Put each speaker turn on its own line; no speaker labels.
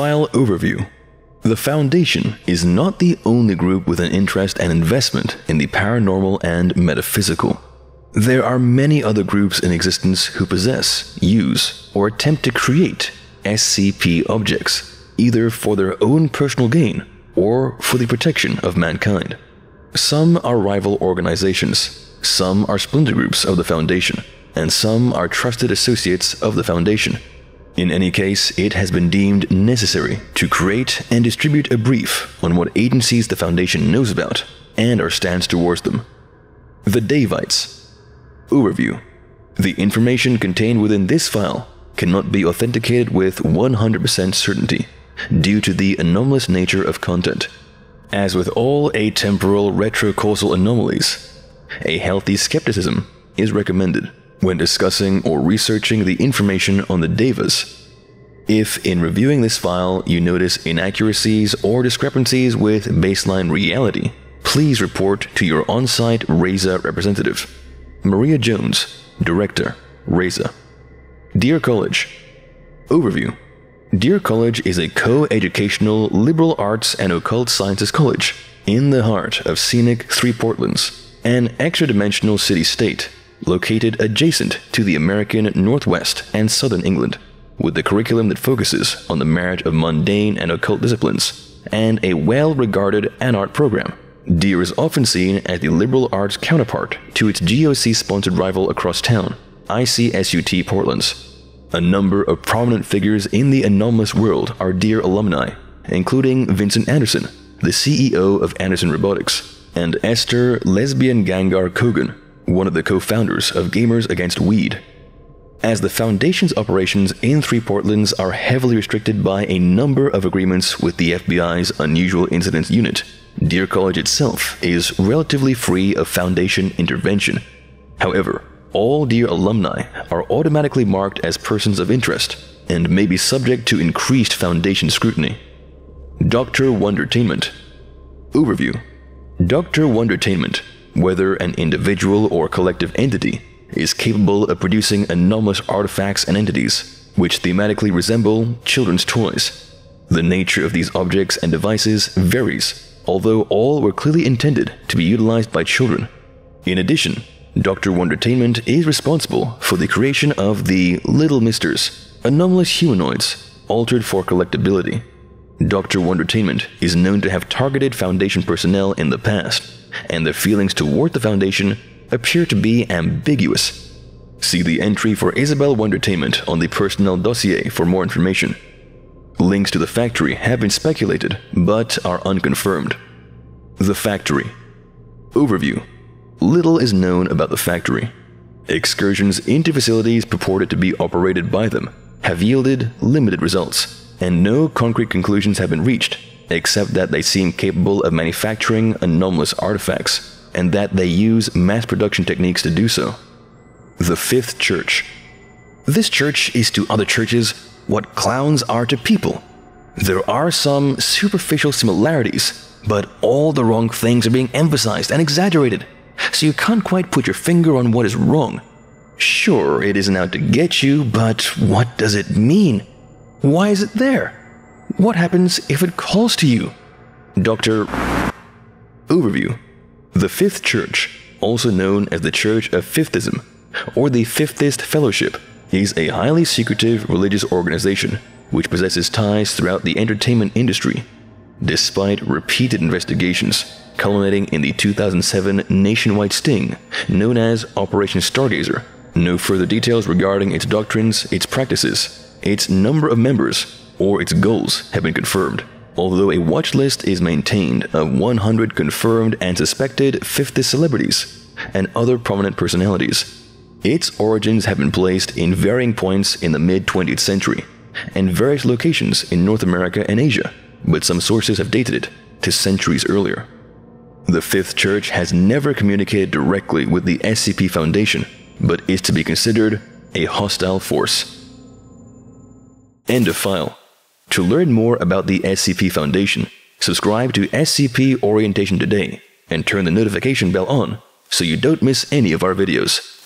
File Overview The Foundation is not the only group with an interest and investment in the paranormal and metaphysical. There are many other groups in existence who possess, use, or attempt to create SCP objects, either for their own personal gain or for the protection of mankind. Some are rival organizations, some are splinter groups of the Foundation, and some are trusted associates of the Foundation. In any case, it has been deemed necessary to create and distribute a brief on what agencies the Foundation knows about and our stance towards them. The Daevites Overview The information contained within this file cannot be authenticated with 100% certainty due to the anomalous nature of content. As with all atemporal retrocausal anomalies, a healthy skepticism is recommended when discussing or researching the information on the Devas. If in reviewing this file you notice inaccuracies or discrepancies with baseline reality, please report to your on site RAISA representative. Maria Jones, Director, RAISA. Deer College, Overview Deer College is a co educational liberal arts and occult sciences college in the heart of scenic Three Portlands, an extra dimensional city state located adjacent to the American Northwest and Southern England, with a curriculum that focuses on the marriage of mundane and occult disciplines, and a well regarded an art program Deer is often seen as the liberal arts counterpart to its GOC sponsored rival across town, ICSUT Portland's. A number of prominent figures in the anomalous world are Deer alumni, including Vincent Anderson, the CEO of Anderson Robotics, and Esther Lesbian Gangar Kogan, one of the co founders of Gamers Against Weed. As the Foundation's operations in Three Portlands are heavily restricted by a number of agreements with the FBI's Unusual Incidents Unit, Deer College itself is relatively free of Foundation intervention. However, all Deer alumni are automatically marked as persons of interest and may be subject to increased Foundation scrutiny. Dr. Wondertainment Overview Dr. Wondertainment, whether an individual or collective entity, is capable of producing anomalous artifacts and entities, which thematically resemble children's toys. The nature of these objects and devices varies although all were clearly intended to be utilized by children. In addition, Dr. Wondertainment is responsible for the creation of the Little Misters, anomalous humanoids altered for collectability. Dr. Wondertainment is known to have targeted Foundation personnel in the past, and their feelings toward the Foundation appear to be ambiguous. See the entry for Isabel Wondertainment on the personnel dossier for more information. Links to the factory have been speculated, but are unconfirmed. The factory. Overview Little is known about the factory. Excursions into facilities purported to be operated by them have yielded limited results, and no concrete conclusions have been reached, except that they seem capable of manufacturing anomalous artifacts, and that they use mass production techniques to do so. The Fifth Church. This church is to other churches what clowns are to people. There are some superficial similarities, but all the wrong things are being emphasized and exaggerated, so you can't quite put your finger on what is wrong. Sure, it isn't out to get you, but what does it mean? Why is it there? What happens if it calls to you? Dr. Overview The Fifth Church, also known as the Church of Fifthism, or the Fifthist Fellowship, is a highly secretive religious organization which possesses ties throughout the entertainment industry. Despite repeated investigations, culminating in the 2007 nationwide sting known as Operation Stargazer, no further details regarding its doctrines, its practices, its number of members, or its goals have been confirmed, although a watch list is maintained of 100 confirmed and suspected Fifthist celebrities and other prominent personalities its origins have been placed in varying points in the mid 20th century and various locations in North America and Asia, but some sources have dated it to centuries earlier. The Fifth Church has never communicated directly with the SCP Foundation, but is to be considered a hostile force. End of file. To learn more about the SCP Foundation, subscribe to SCP Orientation today and turn the notification bell on so you don't miss any of our videos.